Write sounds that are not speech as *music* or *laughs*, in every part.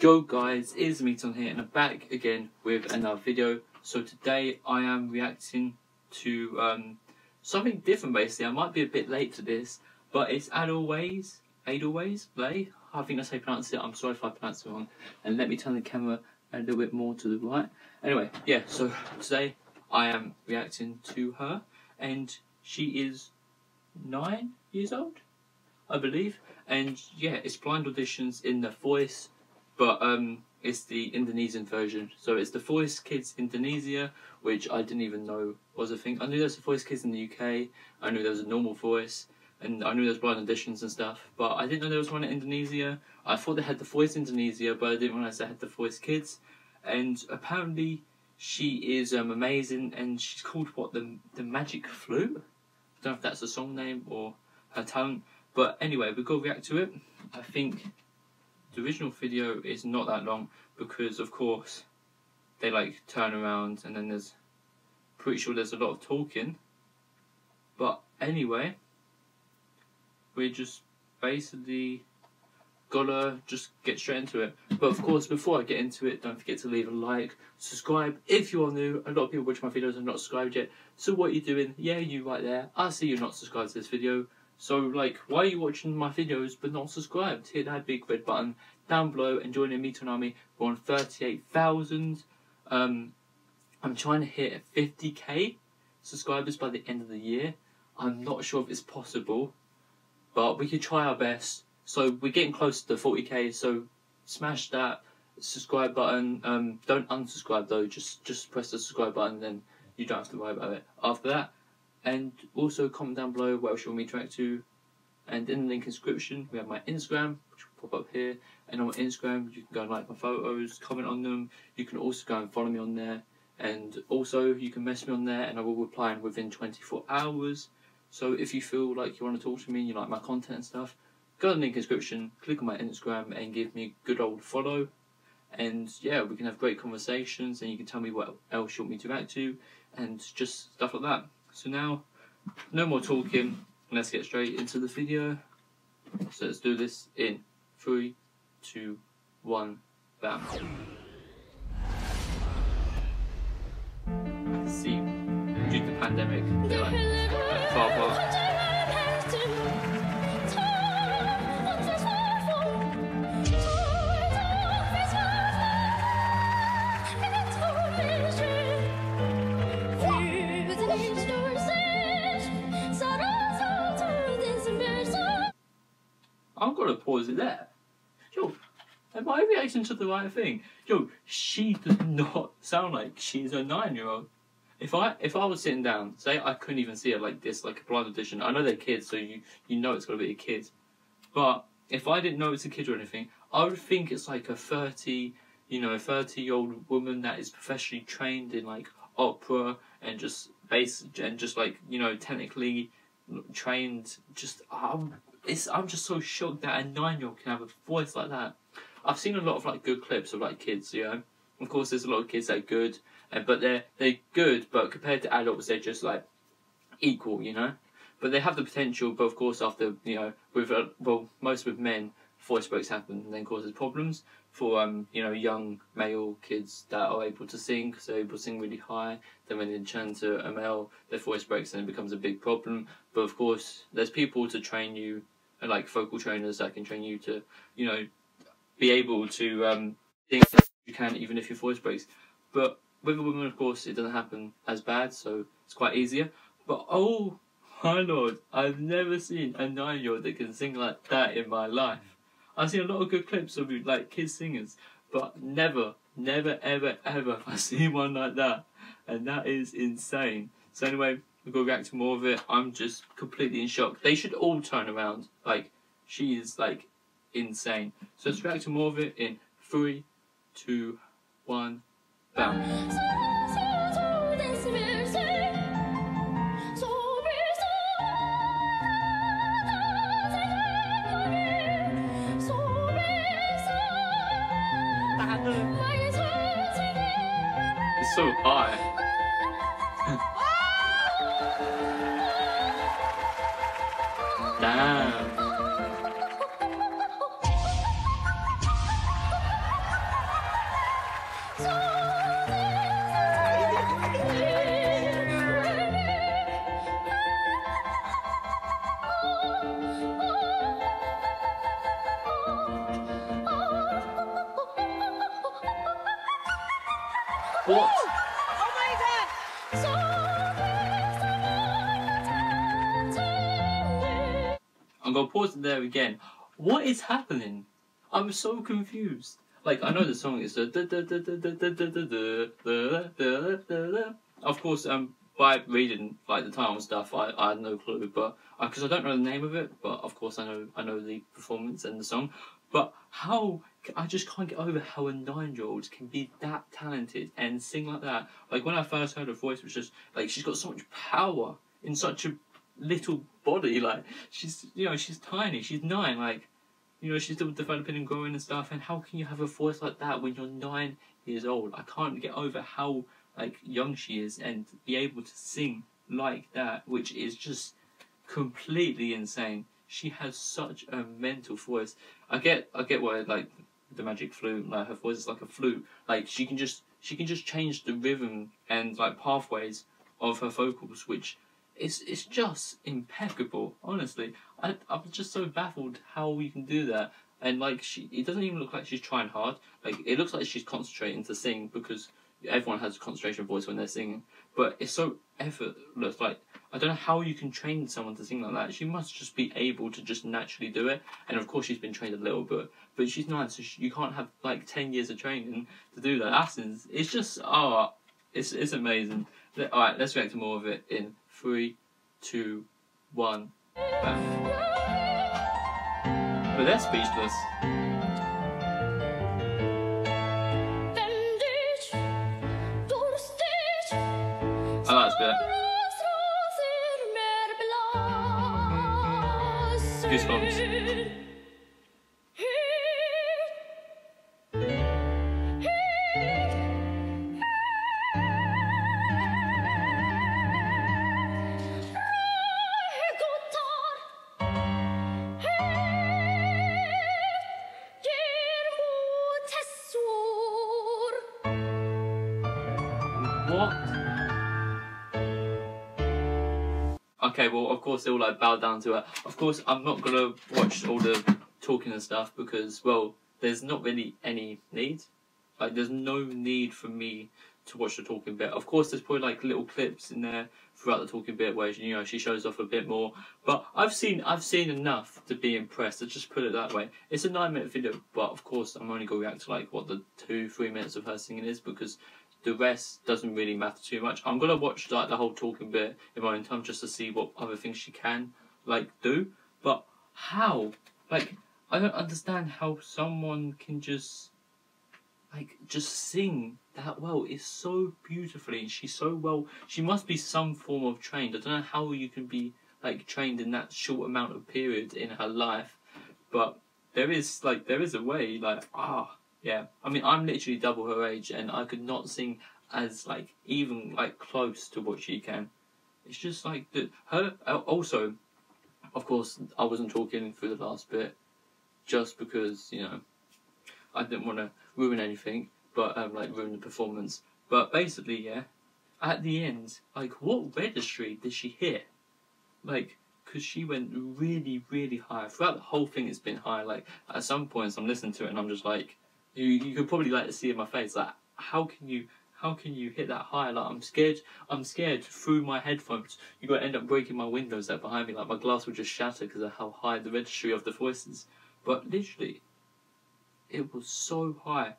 Yo guys, it's Meaton here and I'm back again with another video. So today I am reacting to um, something different basically. I might be a bit late to this, but it's Adelways, Adelways, Play. I think that's how you pronounce it. I'm sorry if I pronounce it wrong. And let me turn the camera a little bit more to the right. Anyway, yeah, so today I am reacting to her and she is nine years old, I believe. And yeah, it's blind auditions in the voice but um, it's the Indonesian version. So it's the Voice Kids Indonesia, which I didn't even know was a thing. I knew there was a Voice Kids in the UK. I knew there was a normal voice, and I knew there was blind auditions and stuff. But I didn't know there was one in Indonesia. I thought they had the Voice Indonesia, but I didn't realize they had the Voice Kids. And apparently, she is um, amazing, and she's called what the the Magic Flute. I don't know if that's a song name or her talent. But anyway, we go react to it. I think the original video is not that long because of course they like turn around and then there's pretty sure there's a lot of talking. But anyway we're just basically gotta just get straight into it. But of course before I get into it don't forget to leave a like subscribe if you are new. A lot of people watch my videos and not subscribed yet. So what are you doing? Yeah you right there. I see you're not subscribed to this video so, like, why are you watching my videos but not subscribed? Hit that big red button down below and join the Meaton Army. We're on 38,000. Um, I'm trying to hit 50k subscribers by the end of the year. I'm not sure if it's possible, but we could try our best. So, we're getting close to 40k, so smash that subscribe button. Um, don't unsubscribe though, just, just press the subscribe button, then you don't have to worry about it. After that, and also comment down below what else you want me to react to. And in the link description, we have my Instagram, which will pop up here. And on my Instagram, you can go and like my photos, comment on them. You can also go and follow me on there. And also, you can message me on there, and I will reply within 24 hours. So if you feel like you want to talk to me and you like my content and stuff, go to the link description, click on my Instagram, and give me a good old follow. And yeah, we can have great conversations, and you can tell me what else you want me to react to, and just stuff like that. So now, no more talking, let's get straight into the video. So let's do this in three, two, one, bam. See, due to the pandemic, they're like far apart. I've got to pause it there. Yo, am I reacting to the right thing? Yo, she does not sound like she's a nine-year-old. If I if I was sitting down, say I couldn't even see her like this, like a blind audition. I know they're kids, so you you know it's got to be a kid. But if I didn't know it's a kid or anything, I would think it's like a thirty, you know, thirty-year-old woman that is professionally trained in like opera and just base and just like you know technically trained. Just um, it's I'm just so shocked that a nine year old can have a voice like that. I've seen a lot of like good clips of like kids, you know. Of course, there's a lot of kids that are good, and but they're they're good, but compared to adults, they're just like equal, you know. But they have the potential. But of course, after you know, with uh, well, most with men, voice breaks happen and then causes problems for um you know young male kids that are able to sing because they're able to sing really high. Then when they turn to a male, their voice breaks and it becomes a big problem. But of course, there's people to train you like vocal trainers that can train you to, you know, be able to um, think you can even if your voice breaks. But with a woman, of course, it doesn't happen as bad, so it's quite easier. But oh my lord, I've never seen a nine-year-old that can sing like that in my life. I've seen a lot of good clips of like kids singers, but never, never, ever, ever have I *laughs* seen one like that, and that is insane. So anyway, we will go back to more of it. I'm just completely in shock. They should all turn around. Like, she is, like, insane. So let's react to more of it in three, two, one, bam. It's so high. 我。I'm gonna pause it there again. What is happening? I'm so confused. Like I know the song is of course um by reading like the title and stuff I, I had no clue but because uh, I don't know the name of it but of course I know I know the performance and the song but how I just can't get over how a nine year old can be that talented and sing like that like when I first heard her voice it was just like she's got so much power in such a little body. Like she's you know she's tiny, she's nine. Like you know she's still developing and growing and stuff. And how can you have a voice like that when you're nine years old? I can't get over how like young she is and be able to sing like that, which is just completely insane. She has such a mental voice. I get I get why like the magic flute, like her voice is like a flute. Like she can just she can just change the rhythm and like pathways of her vocals, which is it's just impeccable. Honestly, I I'm just so baffled how you can do that. And like she, it doesn't even look like she's trying hard. Like it looks like she's concentrating to sing because everyone has a concentration voice when they're singing. But it's so effortless. Like I don't know how you can train someone to sing like that. She must just be able to just naturally do it. And of course, she's been trained a little bit, but she's nine, so she, you can't have like ten years of training to do that. That's it's just oh, it's it's amazing. All right, let's react to more of it in three, two, one, bam. But they're speechless. I like this bit. Goosebumps. Okay, well, of course, they all like bow down to her. Of course, I'm not gonna watch all the talking and stuff because, well, there's not really any need. Like, there's no need for me to watch the talking bit. Of course, there's probably like little clips in there throughout the talking bit where you know she shows off a bit more. But I've seen I've seen enough to be impressed. Let's just put it that way. It's a nine minute video, but of course, I'm only gonna react to like what the two three minutes of her singing is because the rest doesn't really matter too much. I'm gonna watch like the whole talking bit in my own time just to see what other things she can like do. But how? Like I don't understand how someone can just like just sing that well. It's so beautifully and she's so well she must be some form of trained. I don't know how you can be like trained in that short amount of period in her life. But there is like there is a way, like ah yeah, I mean, I'm literally double her age, and I could not sing as like even like close to what she can. It's just like the her. uh, Also, of course, I wasn't talking through the last bit, just because you know, I didn't want to ruin anything, but um, like ruin the performance. But basically, yeah, at the end, like, what registry did she hit? Like, because she went really, really high throughout the whole thing. It's been high. Like at some points, I'm listening to it, and I'm just like you you could probably like to see in my face like how can you how can you hit that high? Like i'm scared i'm scared through my headphones you're to end up breaking my windows out behind me like my glass will just shatter because of how high the registry of the voices but literally it was so high.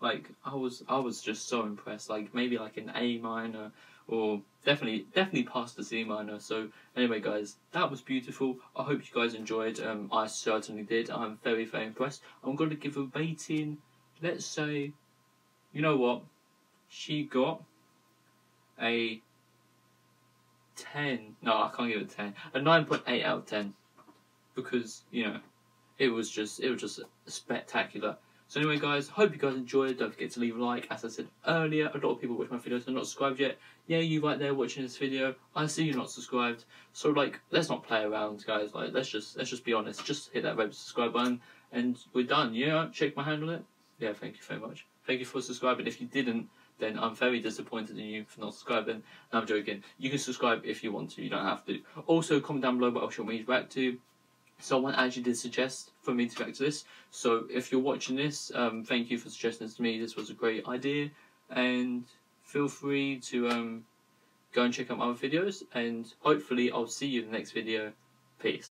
Like i was i was just so impressed. Like maybe like an a minor or definitely definitely past the c minor. So anyway guys that was beautiful. I hope you guys enjoyed. Um i certainly did. I'm very very impressed. I'm going to give a rating let's say, you know what? She got a 10. No, I can't give it a 10. A 9.8 out of 10. Because, you know, it was just, it was just spectacular. So anyway, guys, hope you guys enjoyed. Don't forget to leave a like. As I said earlier, a lot of people watch my videos and are not subscribed yet. Yeah, you right there watching this video. I see you're not subscribed. So like, let's not play around, guys. Like, let's just let's just be honest. Just hit that red subscribe button, and we're done. Know, shake my hand on it. Yeah, thank you very much. Thank you for subscribing. If you didn't, then I'm very disappointed in you for not subscribing. No, I'm joking. You can subscribe if you want to. You don't have to. Also, comment down below what else you want me to react to. Someone actually did suggest for me to react to this. So if you're watching this, um, thank you for suggesting this to me. This was a great idea. And feel free to um, go and check out my other videos, and hopefully I'll see you in the next video. Peace.